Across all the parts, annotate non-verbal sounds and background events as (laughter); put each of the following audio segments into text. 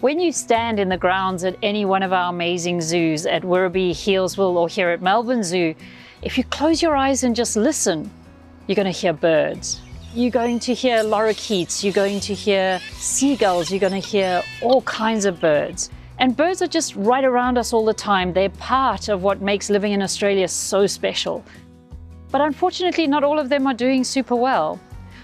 When you stand in the grounds at any one of our amazing zoos at Werribee, Healesville, or here at Melbourne Zoo, if you close your eyes and just listen, you're going to hear birds. You're going to hear lorikeets, you're going to hear seagulls, you're going to hear all kinds of birds. And birds are just right around us all the time. They're part of what makes living in Australia so special. But unfortunately, not all of them are doing super well.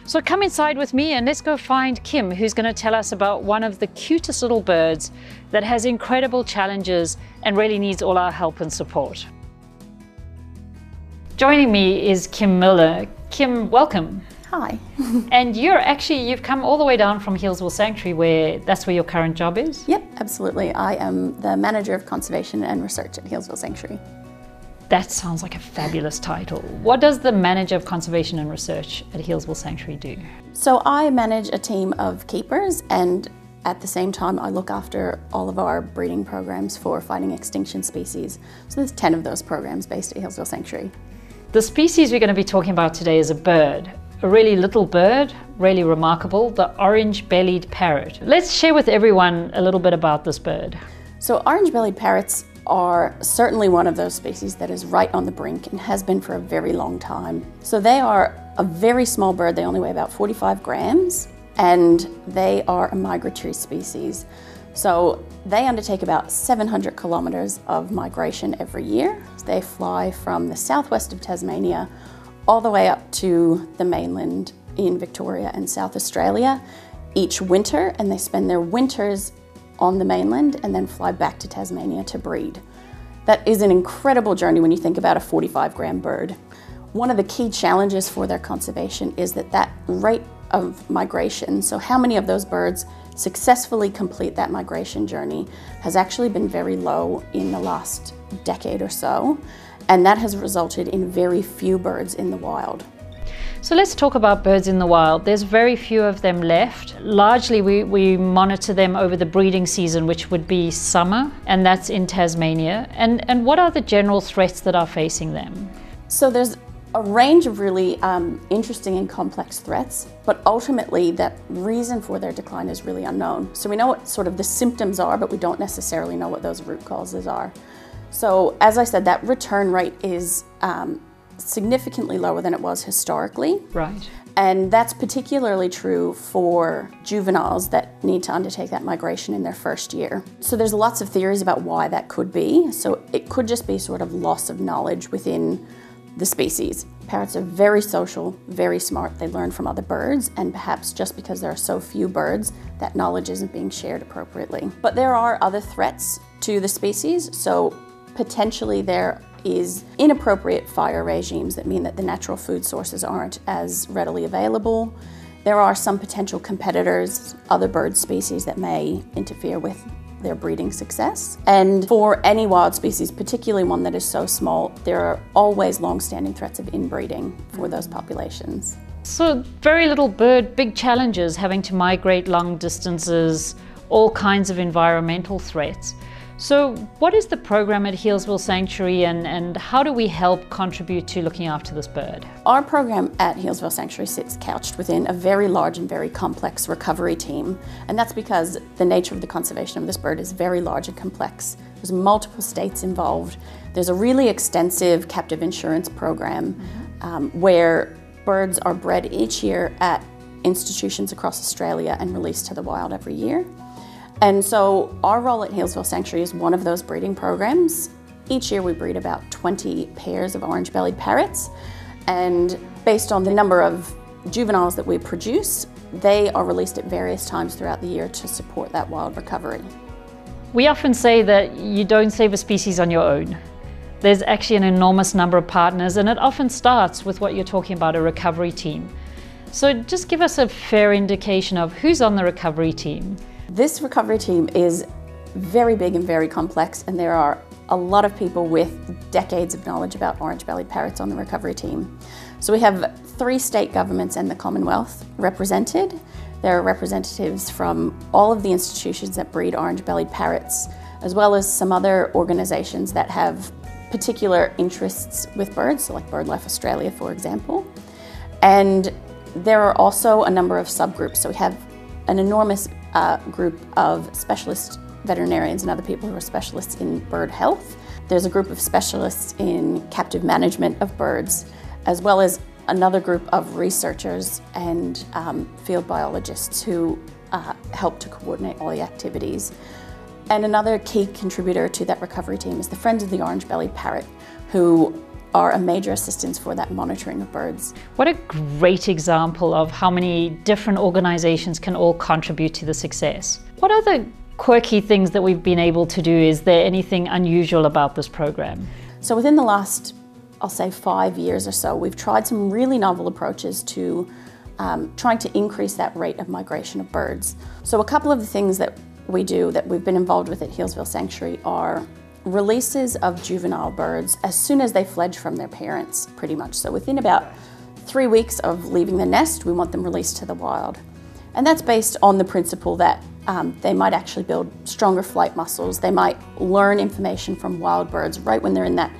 So come inside with me and let's go find Kim, who's going to tell us about one of the cutest little birds that has incredible challenges and really needs all our help and support. Joining me is Kim Miller. Kim, welcome. Hi. (laughs) and you're actually, you've come all the way down from Healesville Sanctuary where that's where your current job is? Yep, absolutely. I am the Manager of Conservation and Research at Healesville Sanctuary. That sounds like a fabulous title. What does the Manager of Conservation and Research at Healesville Sanctuary do? So I manage a team of keepers and at the same time I look after all of our breeding programs for fighting extinction species. So there's 10 of those programs based at Healesville Sanctuary. The species we're going to be talking about today is a bird, a really little bird, really remarkable, the orange-bellied parrot. Let's share with everyone a little bit about this bird. So orange-bellied parrots are certainly one of those species that is right on the brink and has been for a very long time. So they are a very small bird, they only weigh about 45 grams, and they are a migratory species. So they undertake about 700 kilometres of migration every year. They fly from the southwest of Tasmania all the way up to the mainland in Victoria and South Australia each winter, and they spend their winters on the mainland and then fly back to Tasmania to breed. That is an incredible journey when you think about a 45 gram bird. One of the key challenges for their conservation is that that rate of migration, so how many of those birds successfully complete that migration journey, has actually been very low in the last decade or so, and that has resulted in very few birds in the wild. So let's talk about birds in the wild. There's very few of them left. Largely we, we monitor them over the breeding season, which would be summer, and that's in Tasmania. And, and what are the general threats that are facing them? So there's a range of really um, interesting and complex threats, but ultimately that reason for their decline is really unknown. So we know what sort of the symptoms are, but we don't necessarily know what those root causes are. So as I said, that return rate is um, significantly lower than it was historically. Right. And that's particularly true for juveniles that need to undertake that migration in their first year. So there's lots of theories about why that could be. So it could just be sort of loss of knowledge within the species. Parrots are very social, very smart. They learn from other birds, and perhaps just because there are so few birds, that knowledge isn't being shared appropriately. But there are other threats to the species. So potentially there is inappropriate fire regimes that mean that the natural food sources aren't as readily available. There are some potential competitors, other bird species that may interfere with their breeding success. And for any wild species, particularly one that is so small, there are always long-standing threats of inbreeding for those populations. So very little bird, big challenges, having to migrate long distances, all kinds of environmental threats. So what is the program at Healesville Sanctuary and, and how do we help contribute to looking after this bird? Our program at Healesville Sanctuary sits couched within a very large and very complex recovery team. And that's because the nature of the conservation of this bird is very large and complex. There's multiple states involved. There's a really extensive captive insurance program mm -hmm. um, where birds are bred each year at institutions across Australia and released to the wild every year. And so our role at Healesville Sanctuary is one of those breeding programs. Each year we breed about 20 pairs of orange-bellied parrots and based on the number of juveniles that we produce, they are released at various times throughout the year to support that wild recovery. We often say that you don't save a species on your own. There's actually an enormous number of partners and it often starts with what you're talking about, a recovery team. So just give us a fair indication of who's on the recovery team. This recovery team is very big and very complex and there are a lot of people with decades of knowledge about orange-bellied parrots on the recovery team. So we have three state governments and the Commonwealth represented. There are representatives from all of the institutions that breed orange-bellied parrots, as well as some other organisations that have particular interests with birds, like BirdLife Australia, for example. And there are also a number of subgroups. So we have an enormous uh, group of specialist veterinarians and other people who are specialists in bird health. There's a group of specialists in captive management of birds, as well as another group of researchers and um, field biologists who uh, help to coordinate all the activities. And another key contributor to that recovery team is the Friends of the Orange-bellied Parrot, who are a major assistance for that monitoring of birds. What a great example of how many different organizations can all contribute to the success. What are the quirky things that we've been able to do? Is there anything unusual about this program? So within the last, I'll say five years or so, we've tried some really novel approaches to um, trying to increase that rate of migration of birds. So a couple of the things that we do that we've been involved with at Healesville Sanctuary are releases of juvenile birds as soon as they fledge from their parents, pretty much. So within about three weeks of leaving the nest, we want them released to the wild. And that's based on the principle that um, they might actually build stronger flight muscles. They might learn information from wild birds right when they're in that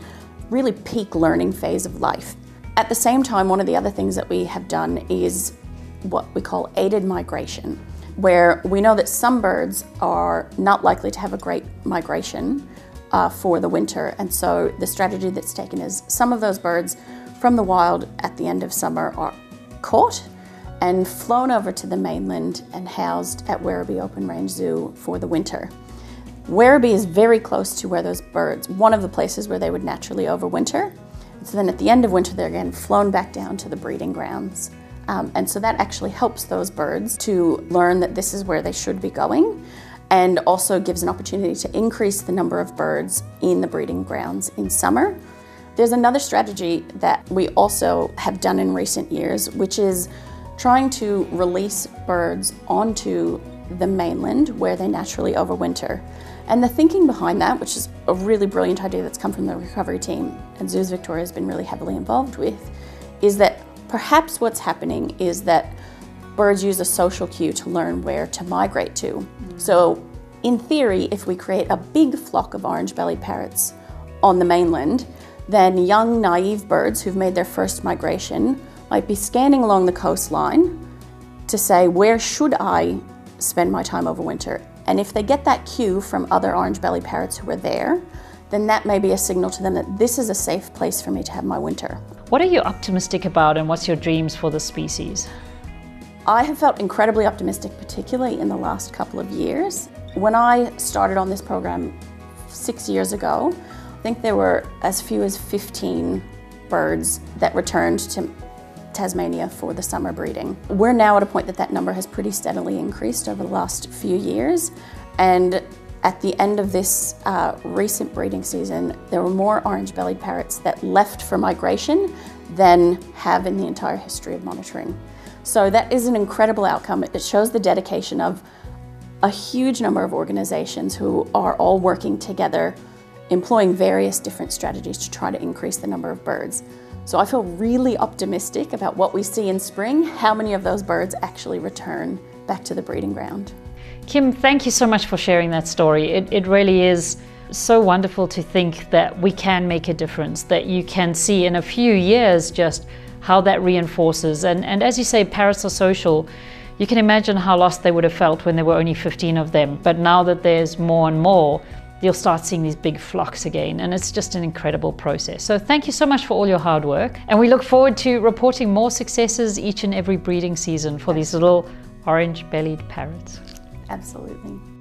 really peak learning phase of life. At the same time, one of the other things that we have done is what we call aided migration, where we know that some birds are not likely to have a great migration uh, for the winter. And so the strategy that's taken is some of those birds from the wild at the end of summer are caught and flown over to the mainland and housed at Werribee Open Range Zoo for the winter. Werribee is very close to where those birds, one of the places where they would naturally overwinter. So then at the end of winter, they're again flown back down to the breeding grounds. Um, and so that actually helps those birds to learn that this is where they should be going and also gives an opportunity to increase the number of birds in the breeding grounds in summer. There's another strategy that we also have done in recent years, which is trying to release birds onto the mainland where they naturally overwinter. And the thinking behind that, which is a really brilliant idea that's come from the recovery team and Zoos Victoria has been really heavily involved with, is that perhaps what's happening is that birds use a social cue to learn where to migrate to. So in theory, if we create a big flock of orange-bellied parrots on the mainland, then young naive birds who've made their first migration might be scanning along the coastline to say, where should I spend my time over winter? And if they get that cue from other orange-bellied parrots who are there, then that may be a signal to them that this is a safe place for me to have my winter. What are you optimistic about and what's your dreams for the species? I have felt incredibly optimistic, particularly in the last couple of years. When I started on this program six years ago, I think there were as few as 15 birds that returned to Tasmania for the summer breeding. We're now at a point that that number has pretty steadily increased over the last few years. And at the end of this uh, recent breeding season, there were more orange-bellied parrots that left for migration than have in the entire history of monitoring. So that is an incredible outcome. It shows the dedication of a huge number of organizations who are all working together, employing various different strategies to try to increase the number of birds. So I feel really optimistic about what we see in spring, how many of those birds actually return back to the breeding ground. Kim, thank you so much for sharing that story. It, it really is so wonderful to think that we can make a difference, that you can see in a few years just how that reinforces. And, and as you say, parrots are social. You can imagine how lost they would have felt when there were only 15 of them. But now that there's more and more, you'll start seeing these big flocks again. And it's just an incredible process. So thank you so much for all your hard work. And we look forward to reporting more successes each and every breeding season for these little orange bellied parrots. Absolutely.